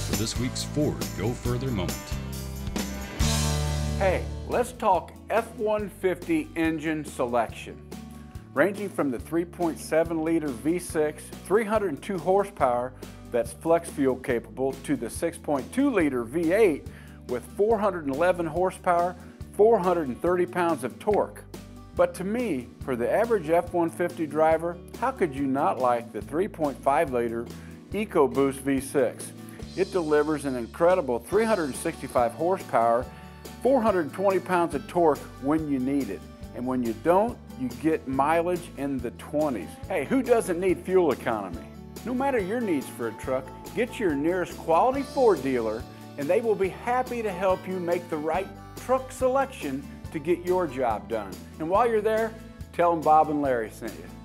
for this week's Ford Go Further moment. Hey, let's talk F-150 engine selection. Ranging from the 3.7 liter V6, 302 horsepower that's flex fuel capable to the 6.2 liter V8 with 411 horsepower, 430 pounds of torque. But to me, for the average F-150 driver, how could you not like the 3.5 liter EcoBoost V6? It delivers an incredible 365 horsepower 420 pounds of torque when you need it. And when you don't, you get mileage in the 20s. Hey, who doesn't need fuel economy? No matter your needs for a truck, get your nearest quality Ford dealer and they will be happy to help you make the right truck selection to get your job done. And while you're there, tell them Bob and Larry sent you.